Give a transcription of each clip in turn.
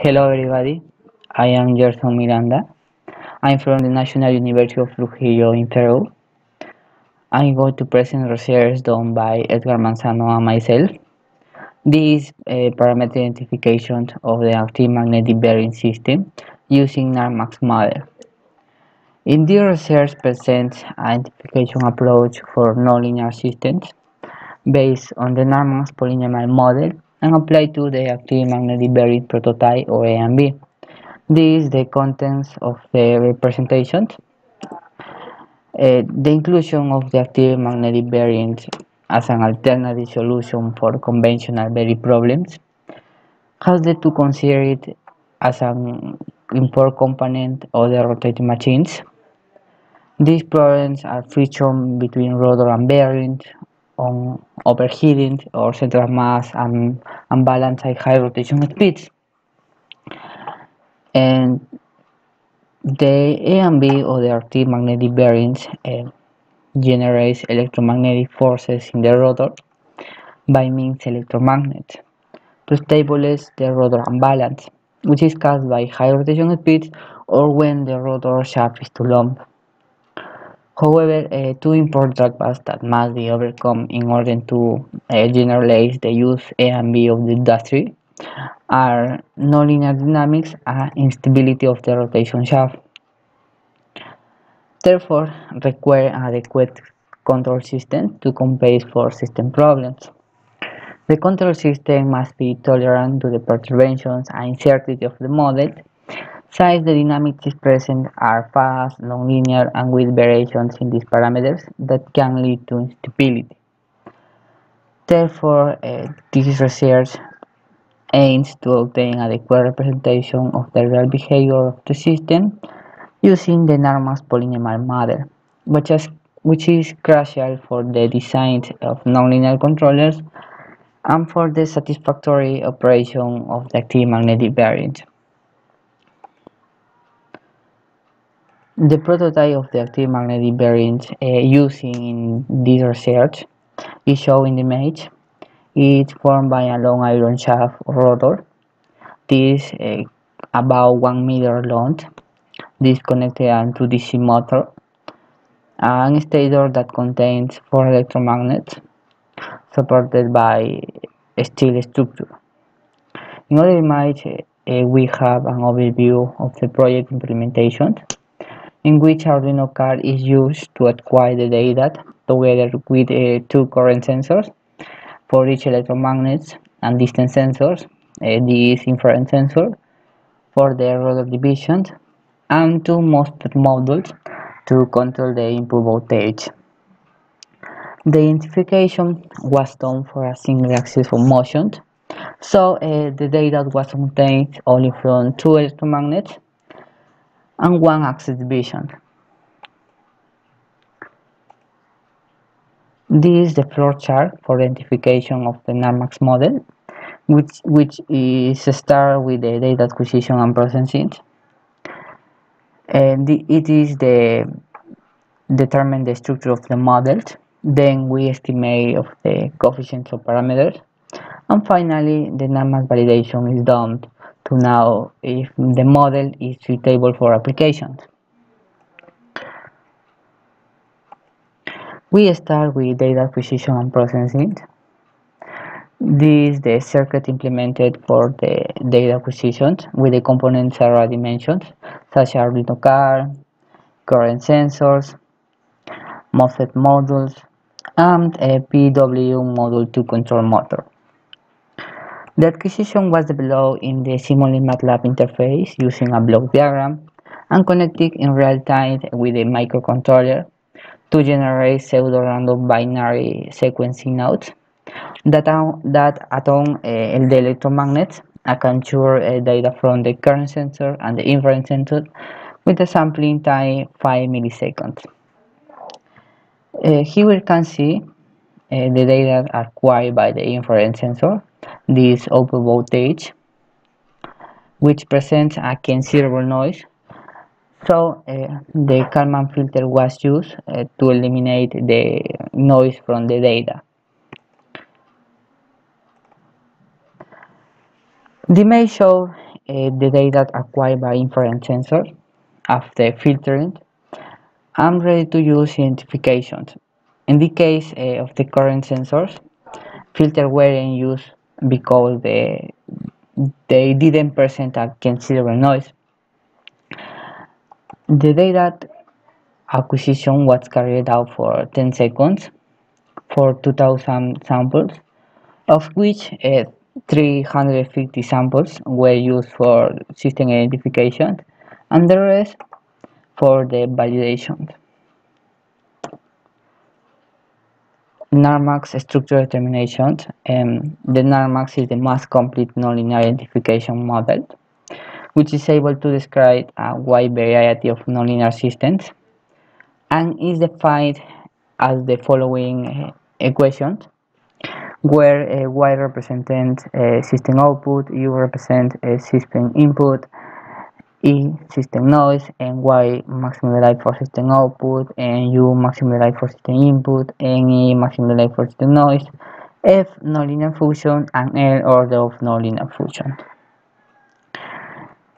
Hello everybody, I am Jherson Miranda. I'm from the National University of Trujillo in Peru. I'm going to present research done by Edgar Manzano and myself. This uh, parameter identification of the active magnetic bearing system using NARMAX model. In this research presents identification approach for nonlinear systems based on the NARMAX polynomial model and applied to the active magnetic bearing prototype or AMB. This is the contents of the representation. Uh, the inclusion of the active magnetic bearings as an alternative solution for conventional bearing problems has to consider it as an important component of the rotating machines. These problems are friction between rotor and bearings, on overheating or central mass and unbalanced high rotation speeds. And the AMB or the RT magnetic bearings uh, generates electromagnetic forces in the rotor by means electromagnet to stabilize the rotor unbalance, which is caused by high rotation speeds or when the rotor shaft is too long. However, uh, two important drawbacks that must be overcome in order to uh, generalize the use AMB of the industry are nonlinear dynamics and instability of the rotation shaft. Therefore, require adequate control system to compensate for system problems. The control system must be tolerant to the perturbations and uncertainty of the model since the dynamics present are fast, nonlinear, and with variations in these parameters that can lead to instability. Therefore, uh, this research aims to obtain adequate representation of the real behavior of the system using the NARMAX polynomial model, which is, which is crucial for the design of nonlinear controllers and for the satisfactory operation of the active magnetic bearings. The prototype of the active magnetic bearings uh, using in this research is shown in the image. It's formed by a long iron shaft rotor. This uh, about one meter long. This connected to DC motor. An stator that contains four electromagnets supported by a steel structure. In other image, uh, we have an overview of the project implementation in which Arduino card is used to acquire the data together with uh, two current sensors for each electromagnet and distance sensors, uh, this infrared sensor for the rotor division, and two MOSFET modules to control the input voltage. The identification was done for a single axis of motion, so uh, the data was obtained only from two electromagnets and one axis division. This is the flow chart for identification of the NARMAX model, which, which is start with the data acquisition and processing. And it is the determine the structure of the model. Then we estimate of the coefficients of parameters. And finally, the NARMAX validation is done to know if the model is suitable for applications. We start with data acquisition and processing. This is the circuit implemented for the data acquisition with the components already mentioned, such as Arduino card, current sensors, MOSFET modules, and a PWM module to control motor. The acquisition was developed in the Simulink MATLAB interface using a block diagram and connected in real time with a microcontroller to generate pseudo-random binary sequencing nodes that, that atom uh, the electromagnets capture uh, data from the current sensor and the infrared sensor with a sampling time 5 milliseconds. Uh, here we can see uh, the data acquired by the infrared sensor this output voltage which presents a considerable noise so uh, the Kalman filter was used uh, to eliminate the noise from the data. The image show uh, the data acquired by infrared sensors after filtering and ready-to-use identifications. In the case uh, of the current sensors, filters were in use because they, they didn't present a considerable noise. The data acquisition was carried out for 10 seconds for 2000 samples, of which uh, 350 samples were used for system identification and the rest for the validation. NARMAX structure determination. Um, the NARMAX is the most complete nonlinear identification model, which is able to describe a wide variety of nonlinear systems and is defined as the following equations where uh, y represents uh, system output, u represents uh, system input, e system noise, and y maximum delay for system output, and u maximum delay for system input, and e maximum delay for system noise, f nonlinear function, and l order of nonlinear function.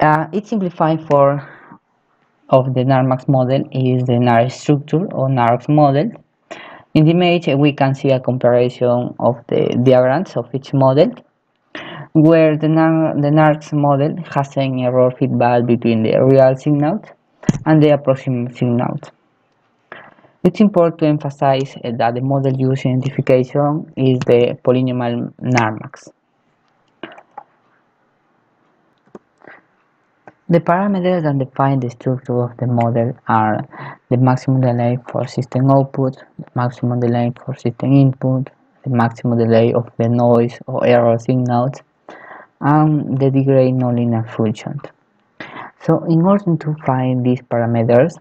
Uh, it's simplified for of the NARMAX model is the NAR structure or NARX model in the image, we can see a comparison of the diagrams of each model, where the, the NARX model has an error feedback between the real signal and the approximate signal. It's important to emphasize that the model used identification is the polynomial NARMAX. The parameters that define the structure of the model are the maximum delay for system output, the maximum delay for system input, the maximum delay of the noise or error signals, and the degree nonlinear function. So in order to find these parameters,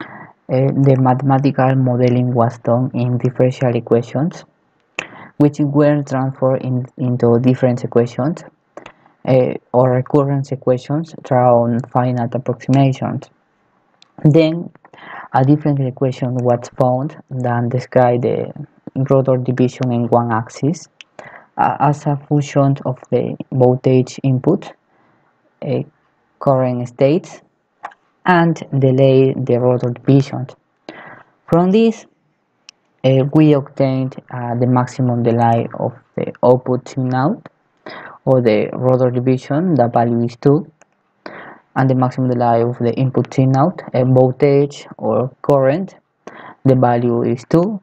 uh, the mathematical modeling was done in differential equations, which were transformed in, into difference equations uh, or recurrence equations through finite approximations. Then a difference equation was found that described the rotor division in one axis uh, as a function of the voltage input, uh, current state, and delay the rotor division. From this, uh, we obtained uh, the maximum delay of the output signal or the rotor division the value is 2 and the maximum delay of the input signal a voltage or current the value is 2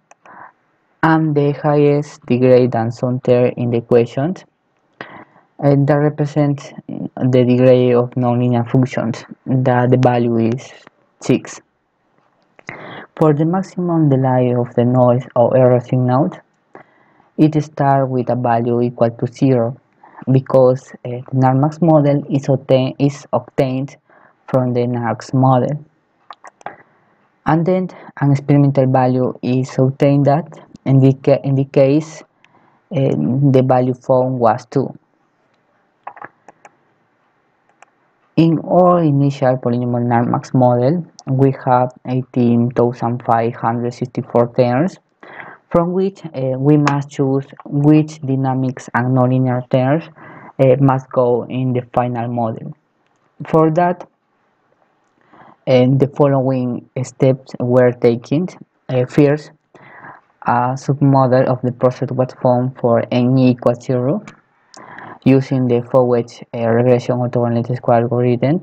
and the highest degree than center in the equation and that represents the degree of nonlinear functions that the value is 6 for the maximum delay of the noise or error signal it starts with a value equal to 0 because uh, the NARMAX model is, obtain is obtained from the NARX model. And then an experimental value is obtained that in the, in the case uh, the value found was 2. In our initial polynomial NARMAX model, we have 18,564 terms from which uh, we must choose which dynamics and nonlinear terms uh, must go in the final model. For that, uh, the following steps were taken. Uh, first, a submodel of the process was formed for n equals 0 using the forward uh, regression orthogonal least square algorithm.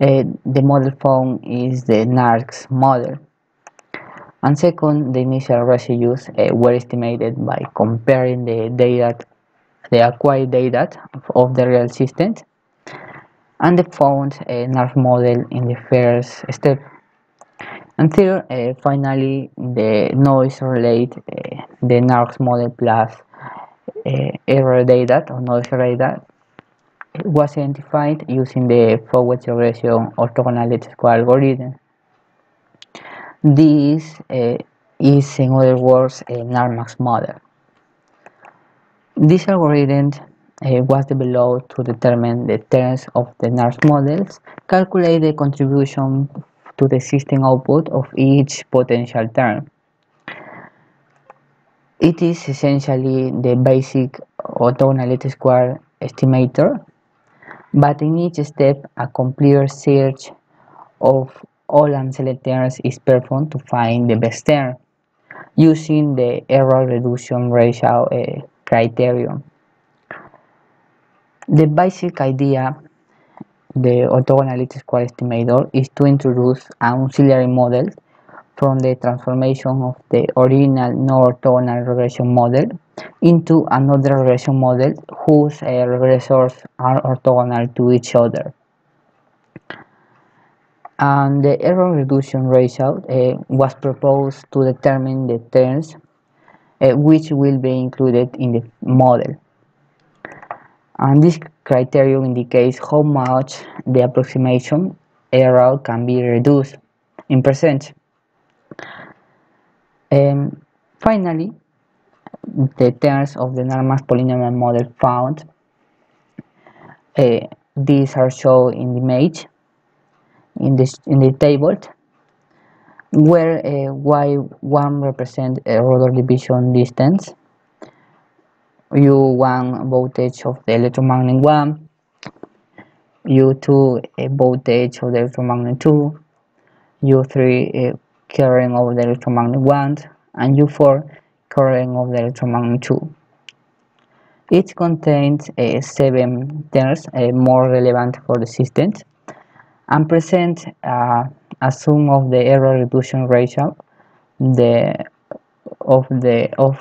Uh, the model formed is the NARX model and second, the initial residues uh, were estimated by comparing the data, the acquired data of the real system, and the found uh, NARX model in the first step. And third, uh, finally, the noise relate uh, the NARX model plus uh, error data or noise data was identified using the forward regression orthogonal least square algorithm. This uh, is, in other words, a NARMAX model. This algorithm was developed to determine the terms of the NARMAX models, calculate the contribution to the system output of each potential term. It is essentially the basic orthogonal least square estimator but in each step a complete search of all unselected terms is performed to find the best term using the error reduction ratio uh, criterion. The basic idea the orthogonal least square estimator is to introduce an auxiliary model from the transformation of the original non-orthogonal regression model into another regression model whose uh, regressors are orthogonal to each other. And the error reduction ratio uh, was proposed to determine the terms uh, which will be included in the model. And this criterion indicates how much the approximation error can be reduced in percent. Um, finally, the terms of the NARMAX polynomial model found. Uh, these are shown in the image, in this in the table, where uh, y1 represents a rotor division distance, u1 voltage of the electromagnet 1, u2 a voltage of the electromagnet 2, u3 a current of the electromagnet 1, and u4 current of the electromagnet 2. It contains uh, seven terms uh, more relevant for the system and present uh, a sum of the error reduction ratio the of the of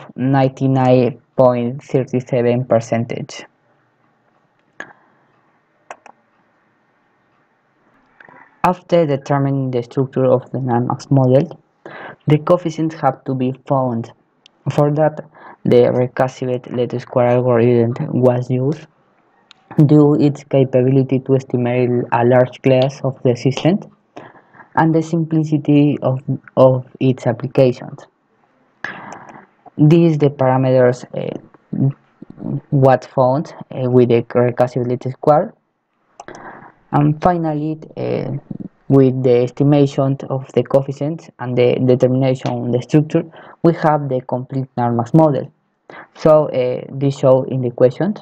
99.37 percentage. After determining the structure of the NARMAX model, the coefficients have to be found. For that, the recursive least square algorithm was used due its capability to estimate a large class of the system and the simplicity of, of its applications. These the parameters uh, what found uh, with the recursive least square. And finally uh, with the estimation of the coefficients and the determination of the structure we have the complete NARMAX model. So uh, this show in the equations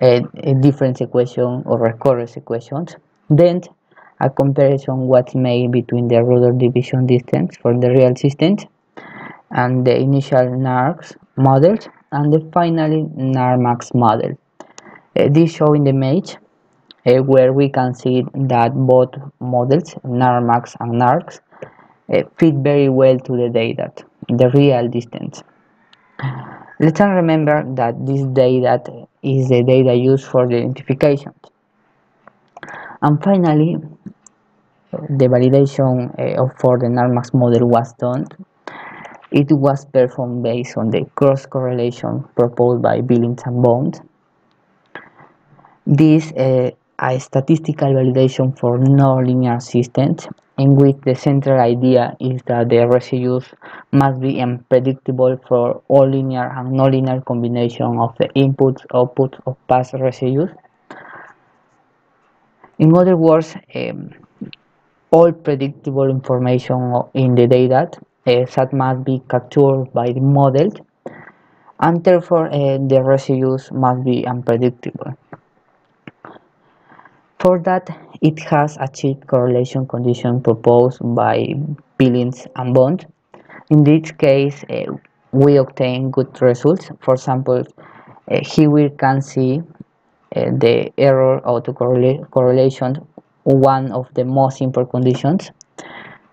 a, a difference equation or recurrence equations then a comparison was made between the rotor division distance for the real systems and the initial NARMAX models and the finally NARMAX model. Uh, this show in the image uh, where we can see that both models, NARMAX and NARX, uh, fit very well to the data, the real distance. Let's remember that this data is the data used for the identification. And finally, the validation uh, for the NARMAX model was done. It was performed based on the cross correlation proposed by Billings and Bond. This uh, a statistical validation for nonlinear systems in which the central idea is that the residues must be unpredictable for all linear and nonlinear combination of the inputs outputs of past residues. In other words, um, all predictable information in the data that must be captured by the model and therefore uh, the residues must be unpredictable. For that, it has achieved correlation condition proposed by Billings and Bond. In this case, uh, we obtain good results. For example, uh, here we can see uh, the error autocorrelation, one of the most important conditions,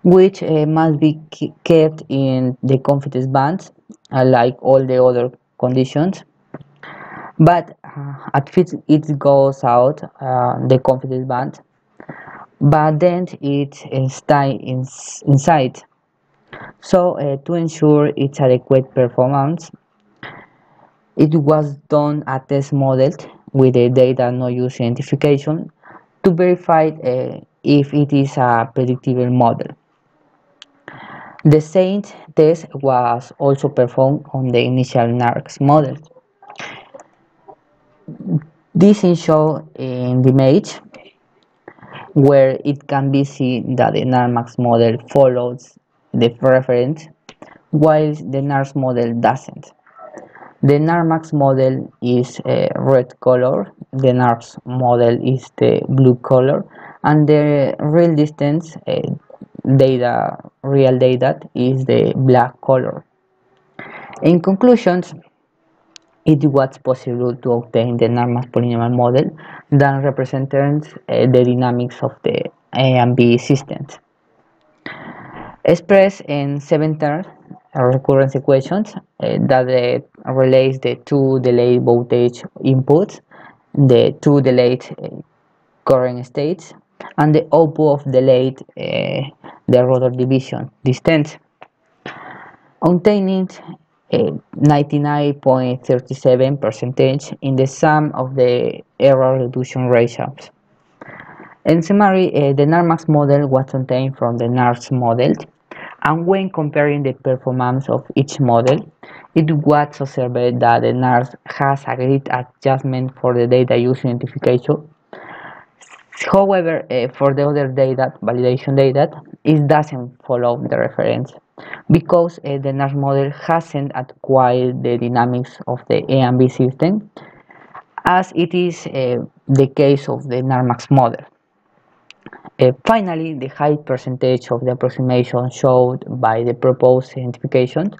which uh, must be kept in the confidence bands, uh, like all the other conditions. But uh, at first it goes out uh, the confidence band but then it stays in, inside. So uh, to ensure its adequate performance it was done a test model with the data no use identification to verify if it is a predictable model the same test was also performed on the initial NARX model this is shown in the image where it can be seen that the NARMAX model follows the reference while the NARX model doesn't. The NARMAX model is a red color, the NARX model is the blue color, and the real distance uh, data, real data is the black color. In conclusions, it was possible to obtain the NARMAX polynomial model that represents uh, the dynamics of the AMB systems. Expressed in seven terms, recurrence equations uh, that uh, relates the two delayed voltage inputs, the two delayed uh, current states, and the output of delayed uh, the rotor division distance. Obtaining 99.37 percentage in the sum of the error reduction ratios. In summary, uh, the NARMAX model was obtained from the NARX model, and when comparing the performance of each model, it was observed that the NARX has a great adjustment for the data use identification. However, uh, for the other data, validation data, it doesn't follow the reference because uh, the NARX model hasn't acquired the dynamics of the AMB system as it is uh, the case of the NARMAX model. Finally, the high percentage of the approximation showed by the proposed identification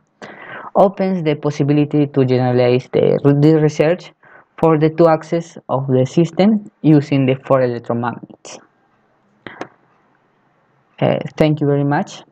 opens the possibility to generalize the research for the two axes of the system using the four electromagnets. Uh, thank you very much.